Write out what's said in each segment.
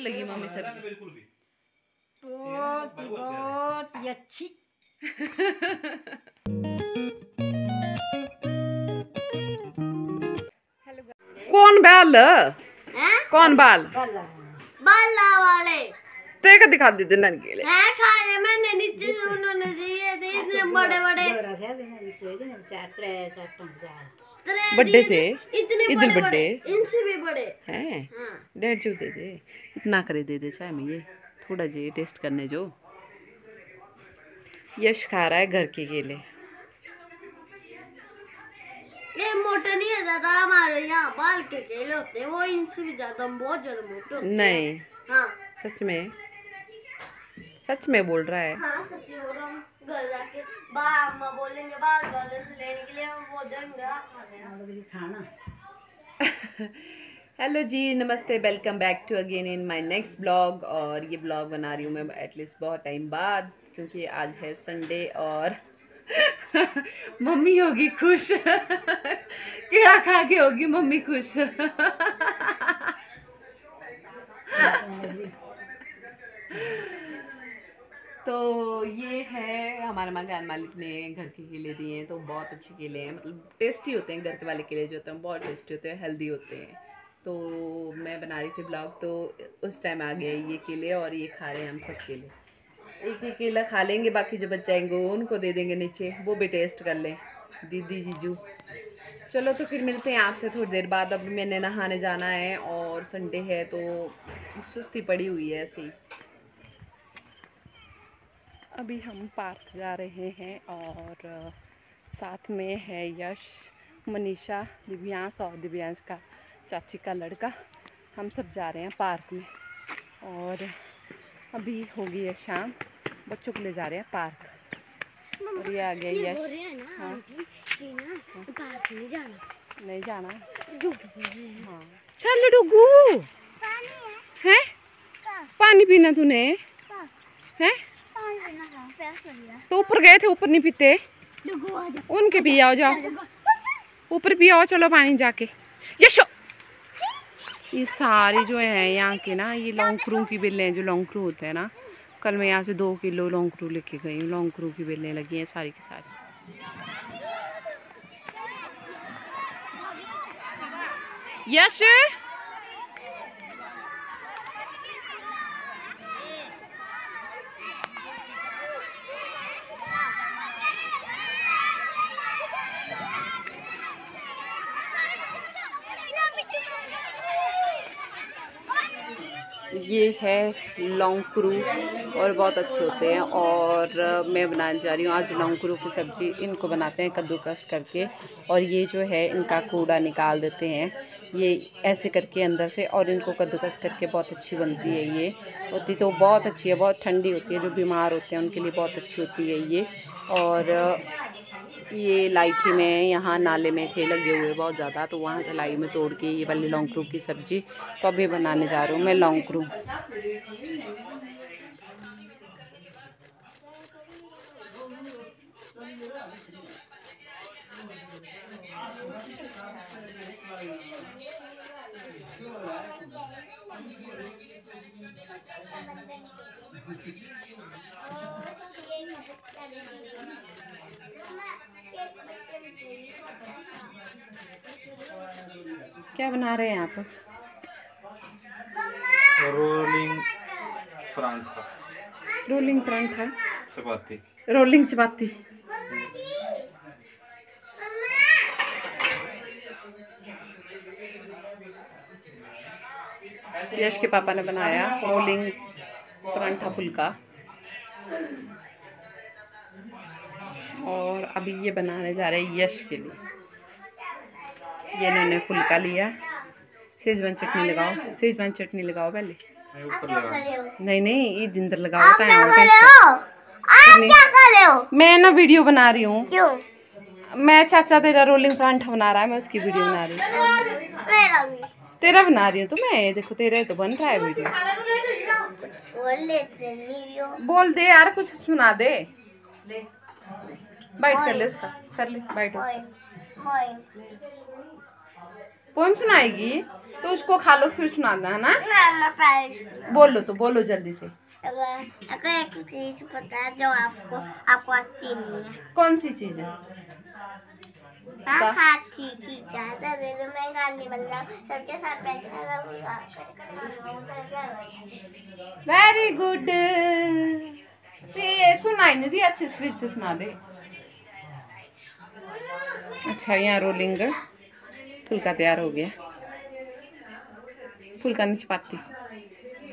लगी मम्मी सब्ज़ी। बहुत ही बहुत ही अच्छी। कौन बाल? हैं? कौन बाल? बाला वाले ते का दिखा दे देना के लिए हैं खाए मैंने नीचे उन्होंने दिए थे इतने बड़े बड़े। बड्डे दिए थे इतने इधर बड़े बड्डे। इनसे भी बड़े। हैं। हाँ। डेढ़ सौ दे दे। इतना करे दे दे साहब ये। थोड़ा जे टेस्ट करने जो। यश खा रहा है घर के केले। ये मोटे नहीं है ज़्यादा हमारे यहाँ बाल के केले होते हैं वो इनसे भी ज़्यादा बहुत ज़्यादा मोटे होते नहीं। हाँ। सच में? सच में बोल रहा है। हाँ सच्ची बोल रहा हूँ। घर जाके बाहर अम्मा बोलेंगे बाहर वाले से लेने के लिए हम वो देंगे खाना। हेलो जी नमस्ते welcome back to again in my next blog और ये ब्लॉग बना रही हूँ मैं एटलीस्ट बहुत टाइम बाद क्योंकि आज है संडे और मम्मी होगी खुश। क्या खा के होगी मम्मी खुश? तो ये है, हमारे मकान मालिक ने घर के केले दिए हैं तो बहुत अच्छे केले हैं। मतलब टेस्टी होते हैं घर के वाले केले जो होते हैं बहुत टेस्टी होते हैं, हेल्दी होते हैं। तो मैं बना रही थी ब्लॉग तो उस टाइम आ गया ये केले और ये खा रहे हैं हम सब केले। एक एक केला खा लेंगे, बाकी जो बच जाएँगे उनको दे देंगे नीचे, वो भी टेस्ट कर लें। दीदी, जीजू। चलो तो फिर मिलते हैं आपसे थोड़ी देर बाद, अब मैंने नहाने जाना है और संडे है तो सुस्ती पड़ी हुई है ऐसे ही। अभी हम पार्क जा रहे हैं और साथ में है यश मनीषा दिव्यांश और दिव्यांश का चाची का लड़का। हम सब जा रहे हैं पार्क में और अभी होगी है शाम। बच्चों को ले जा रहे हैं पार्क। और ये आ गया यश। हाँ नहीं जाना। नहीं जाना। हाँ। चल डुगू। है। पानी पीना तूने? है? तो ऊपर गए थे, ऊपर नहीं पीते। उनके पी आओ, जाओ। ऊपर पी आओ, चलो पानी जाके। यशो! ये सारे जो है यहाँ के ना, ये लौंगक्रू की बेलें हैं, जो लौंगक्रू होते हैं ना। कल मैं यहाँ से दो किलो लौंगक्रू लेके गई हूँ। लौंगक्रू की बेलें लगी हैं सारी की सारी। यश! ये है लौंग क्रू और बहुत अच्छे होते हैं और मैं बनाने जा रही हूँ आज लौंग क्रू की सब्ज़ी। इनको बनाते हैं कद्दूकस करके और ये जो है इनका कूड़ा निकाल देते हैं। ये ऐसे करके अंदर से और इनको कद्दूकस करके बहुत अच्छी बनती है ये। होती तो बहुत अच्छी है, बहुत ठंडी होती है, जो बीमार होते हैं उनके लिए बहुत अच्छी होती है ये। और ये लाई में, यहाँ नाले में थे, लगे हुए बहुत ज़्यादा तो वहाँ से लाई में तोड़ के ये वाली लौंग की सब्ज़ी तो अभी बनाने जा रही हूँ मैं लौंग क्या बना रहे हैं आप? Rolling paratha. Rolling paratha. Chapati. Rolling chapati. Yash के पापा ने बनाया रोलिंग परांठा फुल्का। और अभी ये बनाने जा रहे हैं यश के लिए। ये इन्होंने फुल्का लिया। सेजवान चटनी लगाओ। सेजवान चटनी लगाओ पहले। नहीं नहीं ये जिंदर लगाओ बताया और टेस्ट आप क्या कर रहे हो? मैं ना वीडियो बना रही हूँ। क्यों? मैं चाचा तेरा रोलिंग परांठा बना रहा है मैं उसकी वीडियो बना रही हूँ। तेरा बना रही हूँ तो मैं देखो तेरा तो बन रहा है वीडियो। बोल दे यार कुछ सुना दे। बाइट कर ले उसका। कर ले बाइट उसका। होय सुनाएगी? तो उसको खा लो फिर सुनाना है ना? मामा बोलो तो बोलो जल्दी से। अगर एक चीज़ पता है जो आपको आपको आती नहीं है। कौन सी चीज़ है? हाँ चीज़ है। तो वेरी गुड ये सुनाई नहीं दी अच्छे से फिर से सुना दे। अच्छा यहाँ रोलिंग फुल्का तैयार हो गया। फुल्का नहीं चपाती।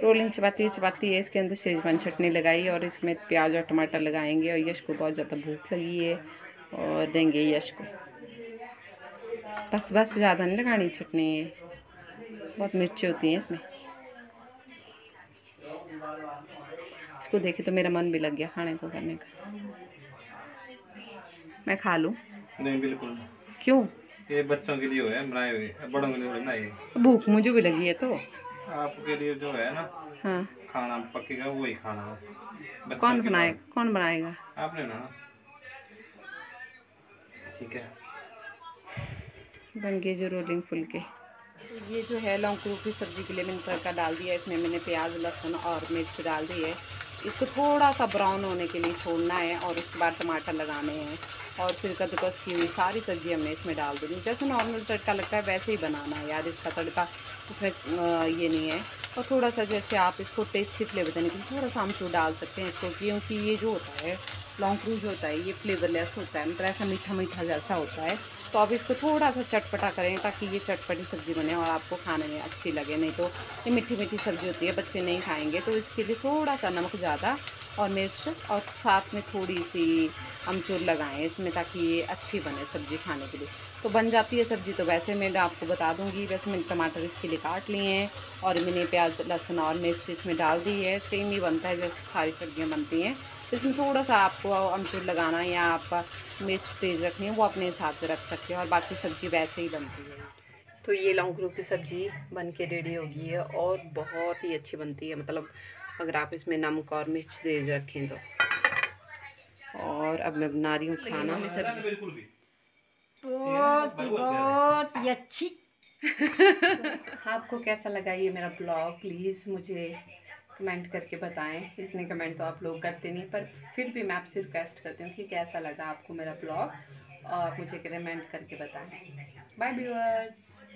रोलिंग चपाती चपाती है। इसके अंदर शेजवान चटनी लगाई और इसमें प्याज और टमाटर लगाएँगे और यश को बहुत ज़्यादा भूख लगी है और देंगे यश को। बस बस ज़्यादा नहीं लगानी चटनी। बहुत मिर्ची होती हैं इसमें। इसको देखे तो मेरा मन भी लग गया खाने को करने का। मैं खा लूँ? नहीं बिल्कुल। क्यों? ये बच्चों के लिए हो है बनाए हुए बड़ों के लिए है। भूख मुझे भी लगी है तो। आपके लिए जो है ना हाँ। खाना पकेगा वही खाना है। कौन बनाए कौन बनाएगा? आपने ना? ठीक है। बन गए जो रोलिंग फुलके। ये जो है लौंग की सब्ज़ी के लिए मैंने तड़का डाल दिया इसमें मैंने प्याज लहसुन और मिर्च डाल दी है। इसको थोड़ा सा ब्राउन होने के लिए छोड़ना है और उसके बाद टमाटर लगाने हैं। और फिर कद्दूकस की हुई सारी सब्ज़ी हमने इसमें डाल दूँगी जैसे नॉर्मल तड़का लगता है, वैसे ही बनाना है यार इसका तड़का। इसमें ये नहीं है। और थोड़ा सा जैसे आप इसको टेस्टी फ्लेवर देने के लिए थोड़ा सा आमचूर डाल सकते हैं इसको, क्योंकि ये जो होता है लॉन्ग क्रूज होता है, ये फ्लेवरलेस होता है। मतलब ऐसा मीठा मीठा जैसा होता है। तो आप इसको थोड़ा सा चटपटा करें ताकि ये चटपटी सब्ज़ी बने और आपको खाने में अच्छी लगे। नहीं तो ये मीठी मीठी सब्ज़ी होती है, बच्चे नहीं खाएँगे। तो इसके लिए थोड़ा सा नमक ज़्यादा और मिर्च और साथ में थोड़ी सी अमचूर लगाएँ इसमें ताकि ये अच्छी बने सब्ज़ी खाने के लिए। तो बन जाती है सब्ज़ी। तो वैसे मैं आपको बता दूँगी, वैसे मैंने टमाटर इसके लिए काट लिए हैं और मैंने प्याज, लहसुन और मिर्च इसमें डाल दी है। सेम ही बनता है जैसे सारी सब्ज़ियाँ बनती हैं। इसमें थोड़ा सा आपको अमचूर लगाना या आपका मिर्च तेज़ रखनी है वो अपने हिसाब से रख सकते हैं और बाकी सब्ज़ी वैसे ही बनती है। तो ये लौंग की सब्ज़ी बन के रेडी हो गई है और बहुत ही अच्छी बनती है। मतलब अगर आप इसमें नमक और मिर्च तेज़ रखें तो। और अब मैं बना रही हूँ खाना। में सब्ज़ी। बहुत ही। बहुत ही अच्छी। आपको कैसा लगा ये मेरा ब्लॉग? प्लीज़ मुझे कमेंट करके बताएँ। इतने कमेंट तो आप लोग करते नहीं, पर फिर भी मैं आपसे रिक्वेस्ट करती हूँ कि कैसा लगा आपको मेरा ब्लॉग और मुझे कमेंट करके बताएँ। Bye viewers